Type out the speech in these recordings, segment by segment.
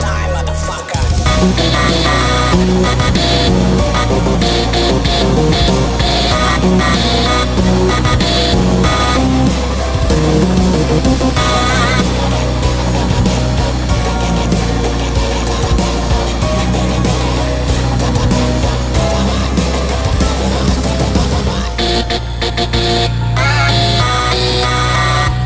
Time, motherfucker.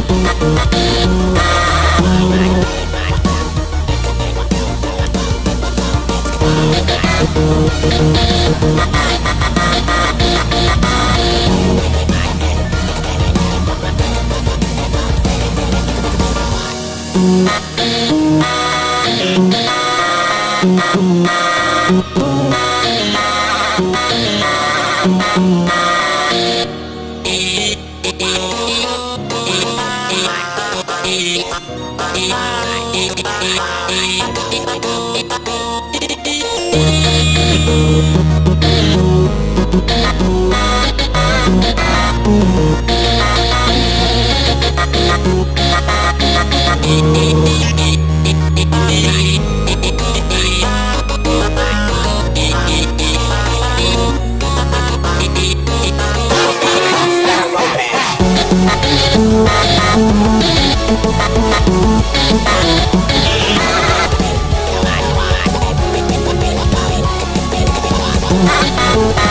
Ooh. Ooh. Thank